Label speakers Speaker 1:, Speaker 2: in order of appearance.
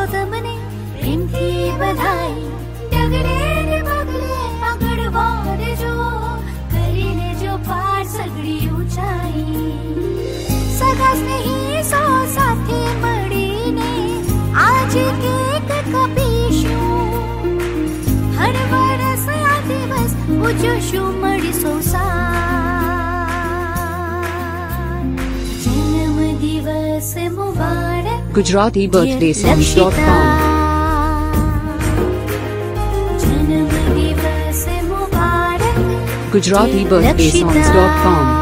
Speaker 1: આપે સો તમને પ્રેમથી બધાઈ ડગલે ને પગલે આગળ વધજો કરીને જો પાર સગડી ઊંચાઈ સગા સ્નેહી સો સાથે મળીને આજે કેક કાપીશું હર વરસ આ દિવસ ઉજવશું મળીશું સાથ જન્મ દિવસ મુબારક
Speaker 2: Gujarati
Speaker 1: birthday song dot
Speaker 2: com Gujarati birthday songs dot com